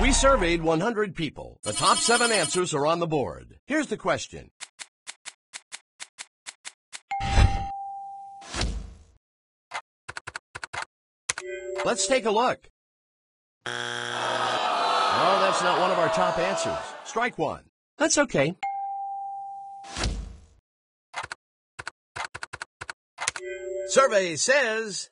We surveyed 100 people. The top seven answers are on the board. Here's the question. Let's take a look. No, that's not one of our top answers. Strike one. That's okay. Survey says